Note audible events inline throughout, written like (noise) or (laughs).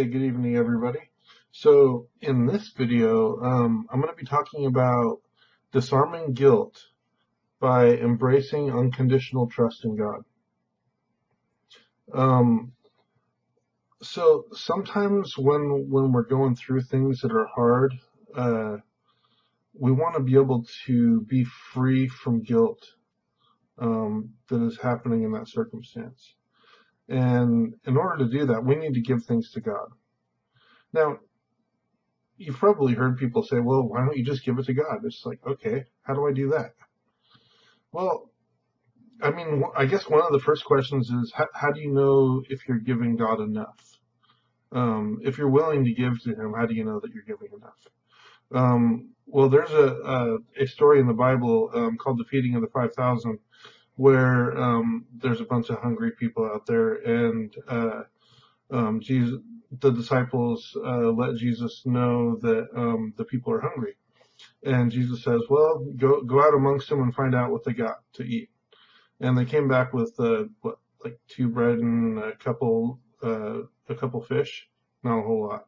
Hey, good evening, everybody. So, in this video, um, I'm going to be talking about disarming guilt by embracing unconditional trust in God. Um, so, sometimes when when we're going through things that are hard, uh, we want to be able to be free from guilt um, that is happening in that circumstance. And in order to do that, we need to give things to God. Now, you've probably heard people say, well, why don't you just give it to God? It's like, okay, how do I do that? Well, I mean, I guess one of the first questions is, how, how do you know if you're giving God enough? Um, if you're willing to give to Him, how do you know that you're giving enough? Um, well, there's a, a, a story in the Bible um, called the feeding of the 5,000 where um, there's a bunch of hungry people out there, and uh, um, Jesus, the disciples uh, let Jesus know that um, the people are hungry, and Jesus says, "Well, go go out amongst them and find out what they got to eat." And they came back with uh, what, like two bread and a couple uh, a couple fish, not a whole lot.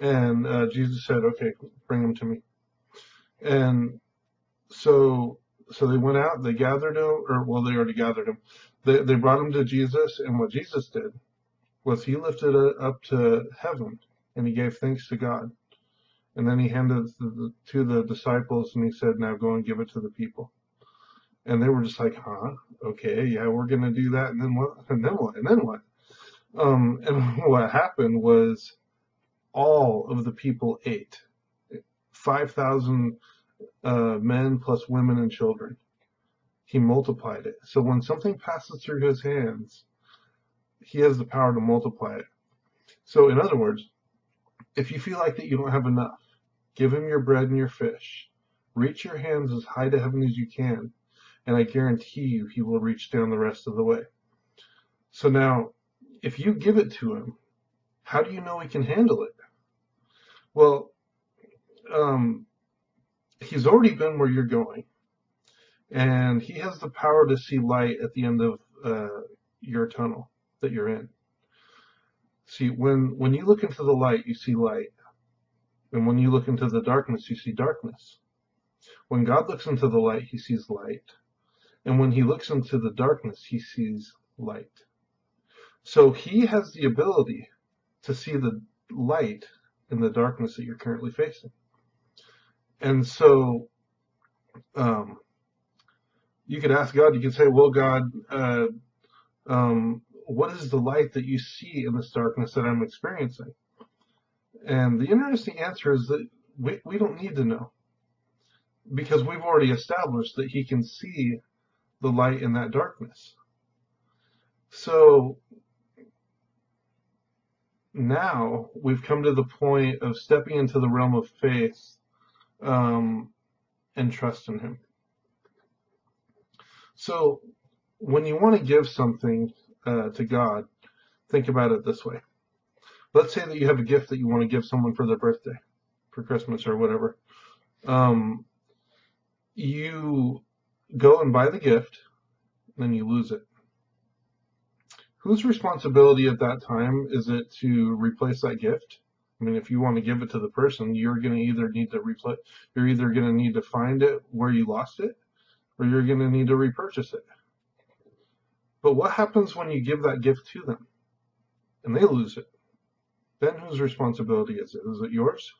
And uh, Jesus said, "Okay, bring them to me." And so so they went out, they gathered them, or well, they already gathered them. They, they brought them to Jesus, and what Jesus did was he lifted up to heaven and he gave thanks to God. And then he handed it to the, to the disciples and he said, Now go and give it to the people. And they were just like, Huh? Okay, yeah, we're going to do that. And then what? And then what? And then what? Um, and (laughs) what happened was all of the people ate. 5,000 uh, men plus women and children. He multiplied it. So when something passes through his hands, he has the power to multiply it. So in other words, if you feel like that you don't have enough, give him your bread and your fish. Reach your hands as high to heaven as you can, and I guarantee you he will reach down the rest of the way. So now, if you give it to him, how do you know he can handle it? Well, um, he's already been where you're going, and he has the power to see light at the end of uh, your tunnel that you're in. See, when when you look into the light, you see light, and when you look into the darkness, you see darkness. When God looks into the light, he sees light, and when he looks into the darkness, he sees light. So he has the ability to see the light in the darkness that you're currently facing. And so, um, you could ask God, you could say, well, God, uh, um, what is the light that you see in this darkness that I'm experiencing? And the interesting answer is that we, we don't need to know because we've already established that he can see the light in that darkness. So now we've come to the point of stepping into the realm of faith um, and trust in Him. So, when you want to give something uh, to God, think about it this way. Let's say that you have a gift that you want to give someone for their birthday, for Christmas or whatever. Um, you go and buy the gift, then you lose it. Whose responsibility at that time is it to replace that gift? I mean, if you want to give it to the person, you're going to either need to replace, you're either going to need to find it where you lost it, or you're going to need to repurchase it. But what happens when you give that gift to them and they lose it? Then whose responsibility is it? Is it yours?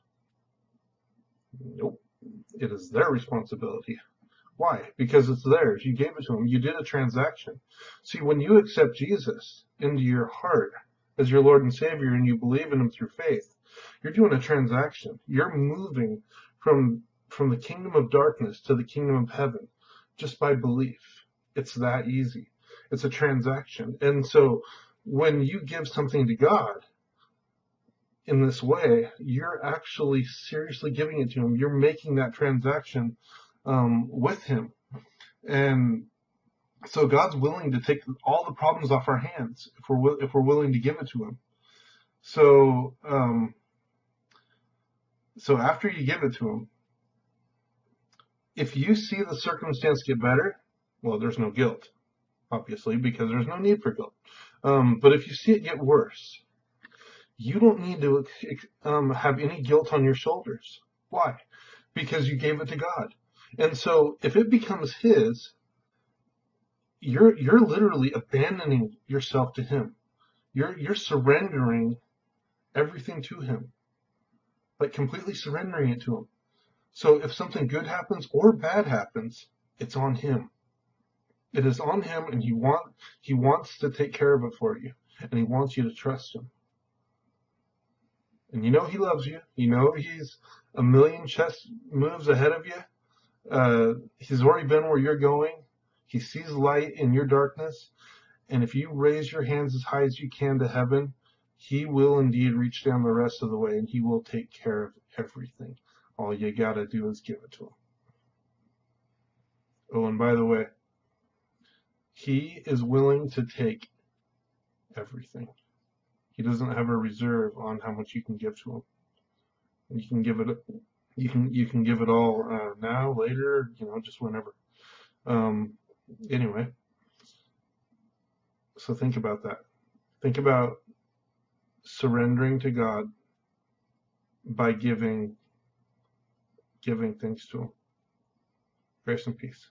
Nope. It is their responsibility. Why? Because it's theirs. You gave it to them. You did a transaction. See, when you accept Jesus into your heart as your Lord and Savior and you believe in Him through faith, you're doing a transaction. You're moving from from the kingdom of darkness to the kingdom of heaven just by belief. It's that easy. It's a transaction. And so when you give something to God in this way, you're actually seriously giving it to him. You're making that transaction um, with him. And so God's willing to take all the problems off our hands if we're if we're willing to give it to him. So um, so after you give it to him, if you see the circumstance get better, well, there's no guilt, obviously, because there's no need for guilt. Um, but if you see it get worse, you don't need to um, have any guilt on your shoulders. Why? Because you gave it to God. And so if it becomes his, you're you're literally abandoning yourself to him. You're you're surrendering everything to him. Like completely surrendering it to him. So if something good happens or bad happens, it's on him. It is on him and he want he wants to take care of it for you. And he wants you to trust him. And you know he loves you. You know he's a million chess moves ahead of you. Uh, he's already been where you're going. He sees light in your darkness. And if you raise your hands as high as you can to heaven, he will indeed reach down the rest of the way and he will take care of everything. All you got to do is give it to him. Oh, and by the way, he is willing to take everything. He doesn't have a reserve on how much you can give to him. You can give it you can you can give it all uh, now, later, you know, just whenever. Um, anyway, so think about that. Think about surrendering to God by giving giving things to Him. Grace and peace.